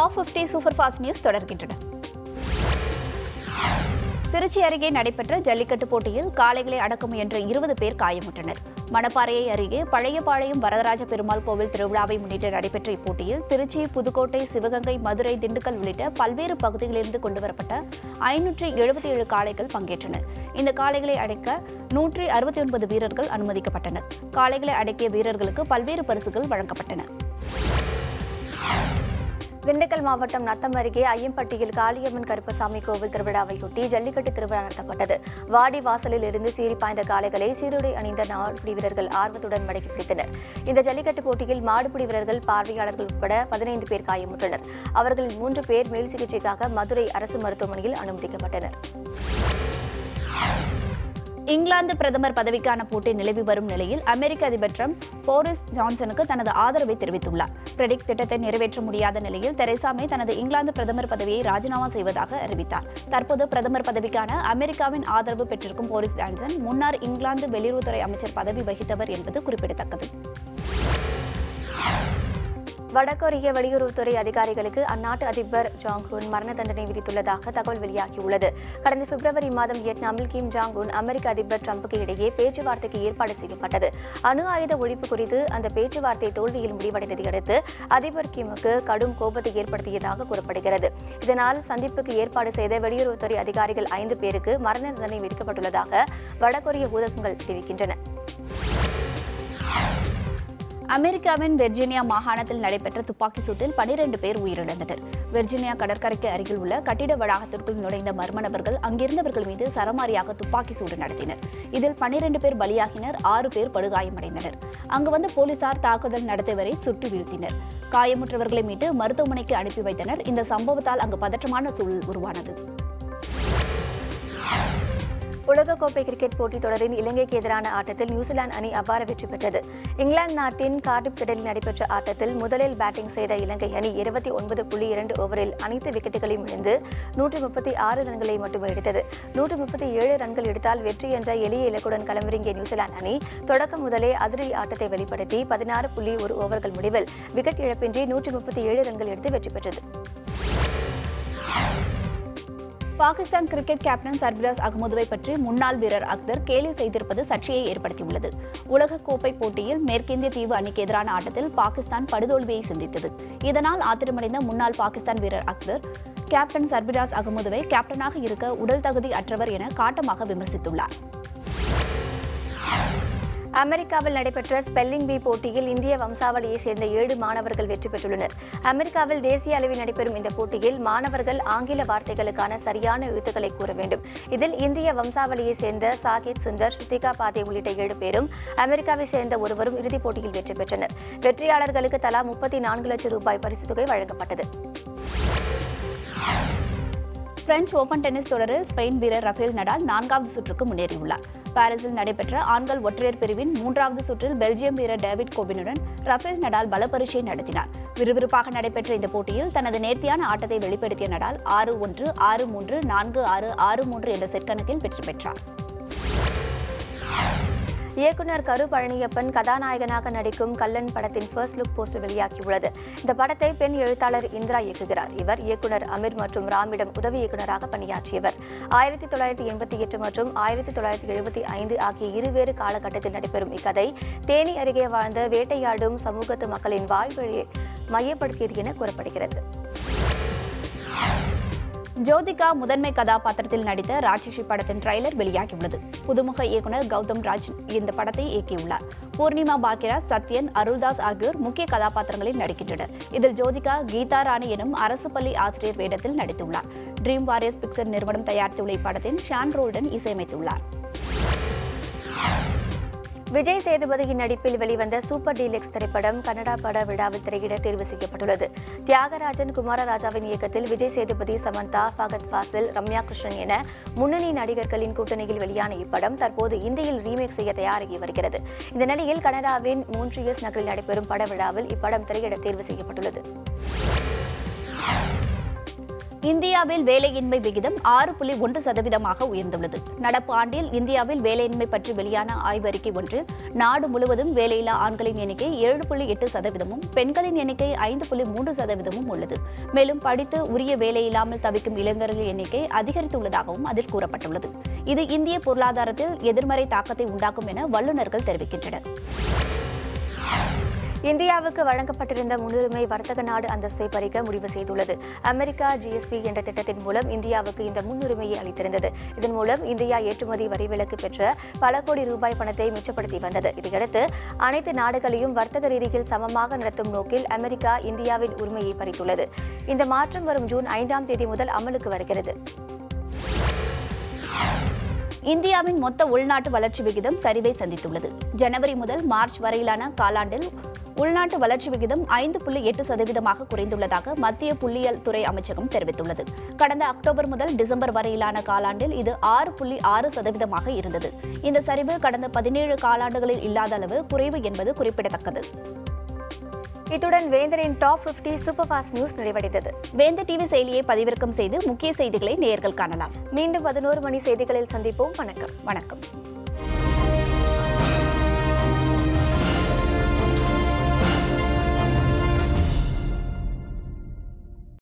Top 50 super fast news தொடர்கின்றன. திருச்சி அருகே நடைபெற்ற ஜல்லிக்கட்டு போட்டியில் காளைகளை அடக்க முயன்ற இருபது பேர் காயமுற்றனர். மணப்பாறையை அருகே பழையபாளையம் வரதராஜ பெருமாள் கோவில் திருவிழாவை முன்னிட்டு நடைபெற்ற இப்போட்டியில் திருச்சி புதுக்கோட்டை சிவகங்கை மதுரை திண்டுக்கல் உள்ளிட்ட பல்வேறு பகுதிகளிலிருந்து கொண்டுவரப்பட்ட ஐநூற்றி எழுபத்தி ஏழு காளைகள் பங்கேற்றன இந்த காளைகளை அடைக்க நூற்றி அறுபத்தி ஒன்பது வீரர்கள் அனுமதிக்கப்பட்டனர். காளைகளை அடக்கிய வீரர்களுக்கு பல்வேறு பரிசுகள் வழங்கப்பட்டன. திண்டுக்கல் மாவட்டம் நத்தம் அருகே ஐயம்பட்டியில் காளியம்மன் கருப்பசாமி கோவில் திருவிழாவையொட்டி ஜல்லிக்கட்டு திருவிழா நடத்தப்பட்டது. வாடி வாசலில் இருந்து சீறி பாய்ந்த காளைகளை சீருடை அணிந்த நாடுபிடி வீரர்கள் ஆர்வத்துடன் மடக்கி பிடித்தனர். இந்த ஜல்லிக்கட்டு போட்டியில் மாடுபிடி வீரர்கள் பார்வையாளர்கள் உட்பட பதினைந்து பேர் காயமுற்றனர். அவர்களில் மூன்று பேர் மேல் சிகிச்சைக்காக மதுரை அரசு மருத்துவமனையில் அனுமதிக்கப்பட்டனர். இங்கிலாந்து பிரதமர் பதவிக்கான போட்டி நிலவி வரும் நிலையில் அமெரிக்க அதிபர் ட்ரம்ப் போரிஸ் ஜான்சனுக்கு தனது ஆதரவை தெரிவித்துள்ளார். பிரெடிக் திட்டத்தை நிறைவேற்ற முடியாத நிலையில் தெரேசா மே தனது இங்கிலாந்து பிரதமர் பதவியை ராஜினாமா செய்வதாக அறிவித்தார். தற்போது பிரதமர் பதவிக்கான அமெரிக்காவின் ஆதரவு பெற்றிருக்கும் போரிஸ் ஜான்சன் முன்னாள் இங்கிலாந்து வெளியுறவுத்துறை அமைச்சர் பதவி வகித்தவர் என்பது குறிப்பிடத்தக்கது. வடகொரிய வெளியுறவுத்துறை அதிகாரிகளுக்கு அந்நாட்டு அதிபர் ஜாங் உன் மரண தண்டனை விதித்துள்ளதாக தகவல் வெளியாகியுள்ளது. கடந்த பிப்ரவரி மாதம் வியட்நாமில் கிம் ஜாங் உன் அமெரிக்க அதிபர் ட்ரம்புக்கு இடையே பேச்சுவார்த்தைக்கு ஏற்பாடு செய்யப்பட்டது. அணு ஆயுத ஒழிப்பு குறித்து அந்த பேச்சுவார்த்தை தோல்வியில் முடிவடைந்ததை அடுத்து அதிபர் கிமுக்கு கடும் கோபத்தை ஏற்படுத்தியதாக கூறப்படுகிறது. இதனால் சந்திப்புக்கு ஏற்பாடு செய்த வெளியுறவுத்துறை அதிகாரிகள் ஐந்து பேருக்கு மரண தண்டனை விதிக்கப்பட்டுள்ளதாக வடகொரிய ஊடகங்கள் தெரிவிக்கின்றன. அமெரிக்காவின் வெர்ஜீனியா மாகாணத்தில் நடைபெற்ற துப்பாக்கி சூட்டில் பனிரெண்டு பேர் உயிரிழந்தனர். வெர்ஜீனியா கடற்கரைக்கு அருகில் உள்ள கட்டிட வளாகத்திற்குள் நுழைந்த மர்ம நபர்கள் அங்கிருந்தவர்கள் மீது சரமாரியாக துப்பாக்கி சூடு நடத்தினர். இதில் பனிரெண்டு பேர் பலியாகினர் ஆறு பேர் படுகாயமடைந்தனர். அங்கு வந்து போலீசார் தாக்குதல் நடத்தியவரை சுட்டு வீழ்த்தினர். காயமுற்றவர்களை மீட்டு மருத்துவமனைக்கு அனுப்பி வைத்தனர். இந்த சம்பவத்தால் அங்கு பதற்றமான சூழல் உருவானது. உலகக்கோப்பை கிரிக்கெட் போட்டித் தொடரின் இலங்கைக்கு எதிரான ஆட்டத்தில் நியூசிலாந்து அணி அபார வெற்றி பெற்றது. இங்கிலாந்து நாட்டின் கார்டிப் திடலில் நடைபெற்ற ஆட்டத்தில் முதலில் பேட்டிங் செய்த இலங்கை அணி இருபத்தி ஒன்பது புள்ளி இரண்டு ஓவரில் அனைத்து விக்கெட்டுகளையும் இழந்து நூற்றி முப்பத்தி ஆறு ரன்களை மட்டுமே எடுத்தது. நூற்றி முப்பத்தி ஏழு ரன்கள் எடுத்தால் வெற்றி என்ற எளிய இலக்குடன் களமிறங்கிய நியூசிலாந்து அணி தொடக்கம் முதலே அதிரடி ஆட்டத்தை வெளிப்படுத்தி பதினாறு புள்ளி ஒரு ஓவர்கள் முடிவில் விக்கெட் இழப்பின்றி நூற்றி முப்பத்தி ஏழு ரன்கள் எடுத்து வெற்றி பெற்றது. பாகிஸ்தான் கிரிக்கெட் கேப்டன் சர்பிராஸ் அகமதுவை பற்றி முன்னாள் வீரர் அக்தர் கேலி செய்திருப்பது சர்ச்சையை ஏற்படுத்தியுள்ளது. உலகக்கோப்பை போட்டியில் மேற்கிந்திய தீவு அணிக்கு எதிரான ஆட்டத்தில் பாகிஸ்தான் படுதோல்வியை சந்தித்தது. இதனால் ஆத்திரமடைந்த முன்னாள் பாகிஸ்தான் வீரர் அக்தர் கேப்டன் சர்பிராஸ் அகமதுவை கேப்டனாக இருக்க உடல் தகுதி அற்றவர் என காட்டமாக விமர்சித்துள்ளார். அமெரிக்காவில் நடைபெற்ற ஸ்பெல்லிங் பி போட்டியில் இந்திய வம்சாவளியை சேர்ந்த ஏழு மாணவர்கள் வெற்றி பெற்றுள்ளனர். அமெரிக்காவில் தேசிய அளவில் நடைபெறும் இந்த போட்டியில் மாணவர்கள் ஆங்கில வார்த்தைகளுக்கான சரியான எழுத்துக்களை கூற வேண்டும். இதில் இந்திய வம்சாவளியை சேர்ந்த சாகித் சுந்தர் ஸ்ருதிகா பாதே உள்ளிட்ட ஏழு பேரும் அமெரிக்காவை சேர்ந்த ஒருவரும் இறுதிப் போட்டியில் வெற்றி பெற்றனர். வெற்றியாளர்களுக்கு தலா முப்பத்தி நான்கு லட்சம் ரூபாய் பரிசுத் தொகை வழங்கப்பட்டது. பிரெஞ்சு ஓபன் டென்னிஸ் தொடரில் ஸ்பெயின் வீரர் ரஃபேல் நடால் நான்காவது சுற்றுக்கு முன்னேறியுள்ளார். பாரிஸில் நடைபெற்ற ஆண்கள் ஒற்றையர் பிரிவின் மூன்றாவது சுற்றில் பெல்ஜியம் வீரர் டேவிட் கோபினுடன் ரஃபேல் நடால் பலப்பரீட்சை நடத்தினார். விறுவிறுப்பாக நடைபெற்ற இந்த போட்டியில் தனது நேர்த்தியான ஆட்டத்தை வெளிப்படுத்திய நடால் ஆறு ஒன்று ஆறு மூன்று நான்கு ஆறு ஆறு மூன்று என்ற செட் கணக்கில் வெற்றி பெற்றார். இயக்குனர் கரு பழனியப்பன் கதாநாயகனாக நடிக்கும் கல்லன் படத்தின் ஃபர்ஸ்ட் லுக் போஸ்டர் வெளியாகியுள்ளது. இந்த படத்தை பெண் எழுத்தாளர் இந்திரா இயக்குகிறார். இவர் இயக்குனர் அமீர் மற்றும் ராமிடம் உதவி இயக்குனராக பணியாற்றியவர். ஆயிரத்தி தொள்ளாயிரத்தி எண்பத்தி எட்டு மற்றும் ஆயிரத்தி தொள்ளாயிரத்தி எழுபத்தி ஐந்து ஆகிய இருவேறு காலகட்டத்தில் நடைபெறும் இக்கதை தேனி அருகே வாழ்ந்த வேட்டையாடும் சமூகத்து மக்களின் வாழ்வழியை மையப்படுத்தியது என கூறப்படுகிறது. ஜோதிகா முதன்மை கதாபாத்திரத்தில் நடித்த ராட்சசி படத்தின் ட்ரைலர் வெளியாகியுள்ளது. புதுமுக இயக்குனர் கௌதம் ராஜ் இந்த படத்தை இயக்கியுள்ளார். பூர்ணிமா பாக்கியராஜ் சத்யன் அருள்தாஸ் ஆகியோர் முக்கிய கதாபாத்திரங்களில் நடிக்கின்றனர். இதில் ஜோதிகா கீதா ராணி எனும் அரசு பள்ளி ஆசிரியர் வேடத்தில் நடித்துள்ளார். ட்ரீம் வாரியர்ஸ் பிக்சர் நிறுவனம் தயாரித்துள்ள இப்படத்தின் ஷான் ரோல்டன் இசையமைத்துள்ளார். விஜய் சேதுபதியின் நடிப்பில் வெளிவந்த சூப்பர் டீலக்ஸ் திரைப்படம் கன்னடா பட விழாவில் திரையிட தேர்வு செய்யப்பட்டுள்ளது. தியாகராஜன் குமாரராஜாவின் இயக்கத்தில் விஜய் சேதுபதி சமந்தா ஃபகத் ஃபாசில் ரம்யா கிருஷ்ணன் என முன்னணி நடிகர்களின் கூட்டணியில் வெளியான இப்படம் தற்போது இந்தியில் ரீமேக் செய்ய தயாராகி வருகிறது. இந்த நிலையில் கனடாவின் மூன்றியஸ் நகரில் நடைபெறும் பட விழாவில் இப்படம் திரையிட தேர்வு செய்யப்பட்டுள்ளது. இந்தியாவில் வேலையின்மை விகிதம் ஆறு புள்ளி ஒன்று சதவீதமாக உயர்ந்துள்ளது. நடப்பு ஆண்டில் இந்தியாவில் வேலையின்மை பற்றி வெளியான ஆய்வறிக்கை ஒன்று நாடு முழுவதும் வேலையில்லா ஆண்களின் எண்ணிக்கை ஏழு புள்ளி எட்டு சதவீதமும் பெண்களின் எண்ணிக்கை ஐந்து புள்ளி மூன்று சதவீதமும் உள்ளது. மேலும் படித்து உரிய வேலை இல்லாமல் தவிக்கும் இளைஞர்கள் எண்ணிக்கை அதிகரித்துள்ளதாகவும் அதில் கூறப்பட்டுள்ளது. இது இந்திய பொருளாதாரத்தில் எதிர்மறை தாக்கத்தை உண்டாக்கும் என வல்லுநர்கள் தெரிவிக்கின்றனர். இந்தியாவுக்கு வழங்கப்பட்டிருந்த முன்னுரிமை வர்த்தக நாடு அந்தஸ்தை பறிக்க முடிவு செய்துள்ளது. அமெரிக்கா ஜிஎஸ்பி என்ற திட்டத்தின் மூலம் இந்தியாவுக்கு இந்த முன்னுரிமையை அளித்திருந்தது. இதன் மூலம் இந்தியா ஏற்றுமதி வரி விலக்கு பெற்ற பல கோடி ரூபாய் பணத்தை மிச்சப்படுத்தி வந்தது. இதையடுத்து அனைத்து நாடுகளையும் வர்த்தக ரீதியில் சமமாக நடத்தும் நோக்கில் அமெரிக்கா இந்தியாவின் உரிமையை பறித்துள்ளது. இந்த மாற்றம் வரும் ஜூன் ஐந்தாம் தேதி முதல் அமலுக்கு வருகிறது. இந்தியாவின் மொத்த உள்நாட்டு வளர்ச்சி விகிதம் சரிவை சந்தித்துள்ளது. ஜனவரி முதல் மார்ச் வரையிலான காலாண்டில் உள்நாட்டு வளர்ச்சி விகிதம் ஐந்து புள்ளி எட்டு சதவீதமாக குறைந்துள்ளதாக மத்திய புள்ளியியல் துறை அமைச்சகம் தெரிவித்துள்ளது. கடந்த அக்டோபர் முதல் டிசம்பர் வரையிலான காலாண்டில் இது ஆறு புள்ளி ஆறு சதவீதமாக இருந்தது. இந்த சரிவு கடந்த பதினேழு காலாண்டுகளில் இல்லாத அளவு குறைவு என்பது குறிப்பிடத்தக்கது. இத்துடன் வேந்தரின் டாப் 50 சூப்பர் ஃபாஸ்ட் நியூஸ் நிறைவடைந்தது. வேந்த டிவி செயலியை பதிவிறக்கம் செய்து முக்கிய செய்திகளை நேயர்கள் காணலாம். மீண்டும் பதினோரு மணி செய்திகளில் சந்திப்போம். வணக்கம். வணக்கம்.